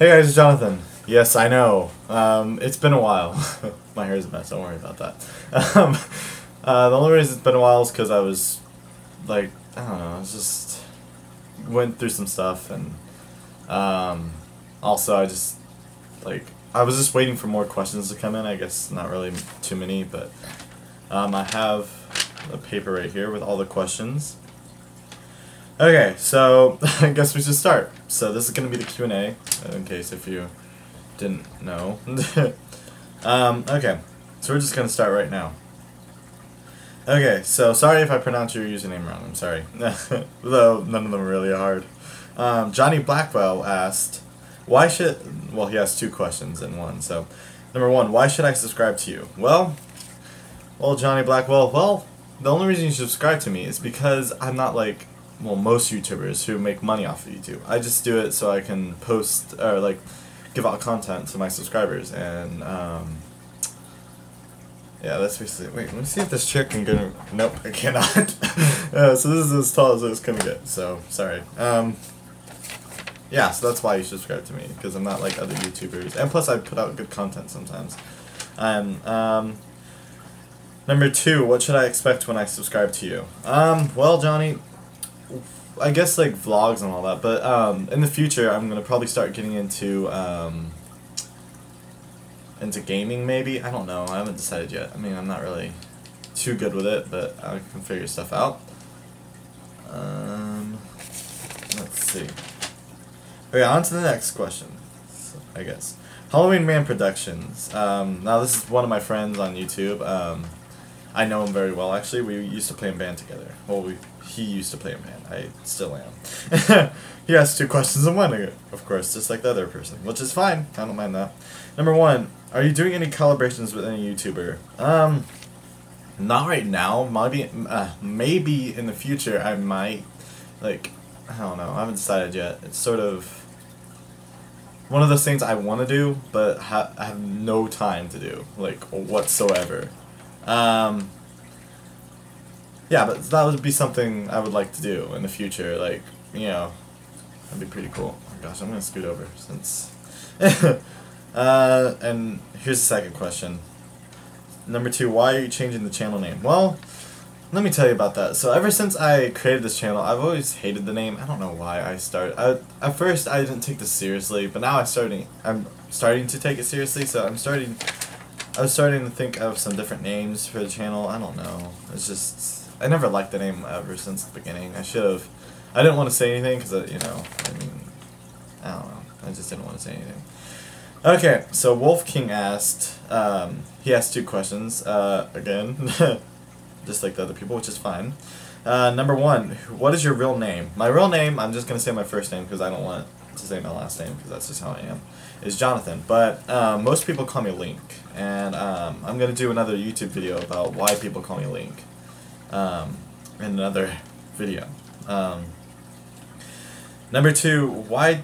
Hey guys, it's Jonathan. Yes, I know. Um, it's been a while. My hair is a mess. Don't worry about that. Um, uh, the only reason it's been a while is because I was, like, I don't know. I just went through some stuff, and um, also I just like I was just waiting for more questions to come in. I guess not really too many, but um, I have a paper right here with all the questions. Okay, so I guess we should start. So this is going to be the Q&A, in case if you didn't know. um, okay, so we're just going to start right now. Okay, so sorry if I pronounce your username wrong, I'm sorry. Though none of them are really hard. Um, Johnny Blackwell asked, why should, well he has two questions in one, so number one, why should I subscribe to you? Well, well Johnny Blackwell, well, the only reason you subscribe to me is because I'm not like well, most YouTubers who make money off of YouTube. I just do it so I can post or like give out content to my subscribers and um, yeah, that's basically. Wait, let me see if this chick can go. Nope, I cannot. uh, so this is as tall as it's gonna get. So sorry. Um, yeah, so that's why you subscribe to me because I'm not like other YouTubers, and plus I put out good content sometimes. Um, um, number two, what should I expect when I subscribe to you? Um, well, Johnny, I guess like vlogs and all that, but um, in the future I'm gonna probably start getting into um, into gaming maybe. I don't know. I haven't decided yet. I mean, I'm not really too good with it, but I can figure stuff out. Um, let's see. Okay, on to the next question. I guess Halloween Man Productions. Um, now this is one of my friends on YouTube. Um, I know him very well actually. We used to play in band together. Well, we he used to play in band. I still am. he asked two questions in one, of course, just like the other person, which is fine. I don't mind that. Number one, are you doing any collaborations with any YouTuber? Um, not right now. Maybe, uh, maybe in the future I might. Like, I don't know. I haven't decided yet. It's sort of one of those things I want to do, but ha I have no time to do, like whatsoever. Um, yeah, but that would be something I would like to do in the future. Like, you know, that'd be pretty cool. Oh my gosh, I'm gonna scoot over since. uh, and here's the second question. Number two, why are you changing the channel name? Well, let me tell you about that. So ever since I created this channel, I've always hated the name. I don't know why I started. I, at first, I didn't take this seriously, but now I'm starting. I'm starting to take it seriously. So I'm starting. I was starting to think of some different names for the channel. I don't know. It's just I never liked the name ever since the beginning. I should have. I didn't want to say anything because, you know, I mean, I don't know. I just didn't want to say anything. Okay, so Wolf King asked, um, he asked two questions, uh, again, just like the other people, which is fine. Uh, number one, what is your real name? My real name, I'm just to say my first name because I don't want to say my last name because that's just how I am, is Jonathan. But um, most people call me Link, and um, I'm going to do another YouTube video about why people call me Link um, in another video. Um, number two, why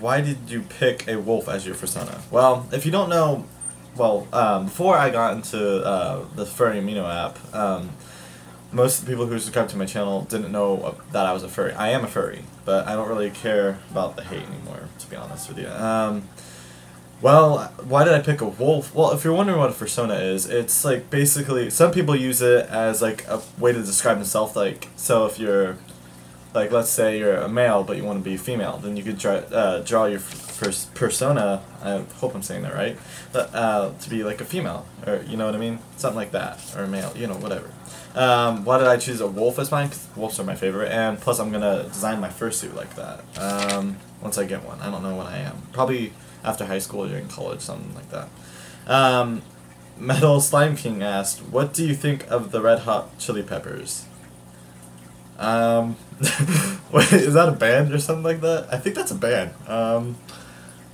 why did you pick a wolf as your persona? Well, if you don't know, well, um, before I got into uh, the Furry Amino app, um, most of the people who subscribe to my channel didn't know that I was a furry. I am a furry, but I don't really care about the hate anymore, to be honest with you. Um, well, why did I pick a wolf? Well, if you're wondering what a persona is, it's like basically some people use it as like a way to describe themselves. Like, so if you're, like, let's say you're a male but you want to be female, then you could draw uh, draw your pers persona. I hope I'm saying that right. But, uh, to be like a female, or you know what I mean, something like that, or a male, you know, whatever. Um, why did I choose a wolf as mine? Because wolves are my favorite, and plus I'm gonna design my fursuit like that. Um, once I get one, I don't know when I am. Probably after high school or in college, something like that. Um, Metal Slime King asked, "What do you think of the Red Hot Chili Peppers?" Um, wait, is that a band or something like that? I think that's a band. Um,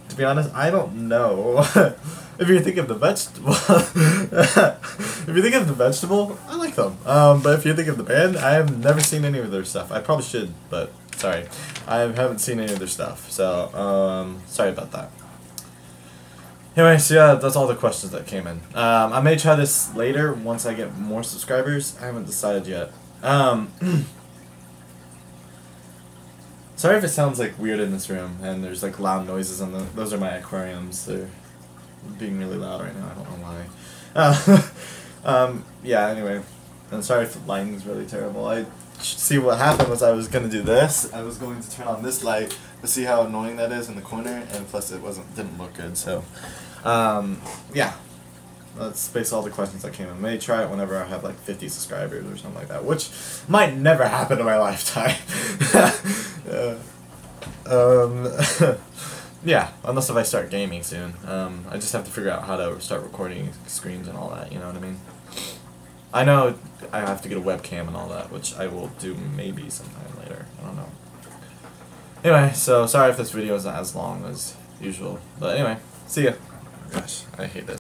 to be honest, I don't know. if you think of the vegetable, if you think of the vegetable, I like them. Um, but if you think of the band, I have never seen any of their stuff. I probably should, but sorry, I haven't seen any of their stuff. So, um, sorry about that. Anyway, so yeah, that's all the questions that came in. Um, I may try this later once I get more subscribers. I haven't decided yet. Um, Sorry if it sounds like weird in this room and there's like loud noises on the. Those are my aquariums. They're being really loud right now. I don't know why. Uh, um, yeah. Anyway, I'm sorry if the lighting's really terrible. I see what happened was I was gonna do this. I was going to turn on this light to see how annoying that is in the corner, and plus it wasn't didn't look good. So, um, yeah. That's basically all the questions that came in. May try it whenever I have like 50 subscribers or something like that, which might never happen in my lifetime. uh, yeah, unless if I start gaming soon. Um, I just have to figure out how to start recording screens and all that, you know what I mean? I know I have to get a webcam and all that, which I will do maybe sometime later. I don't know. Anyway, so sorry if this video isn't as long as usual. But anyway, see ya. gosh, I hate this.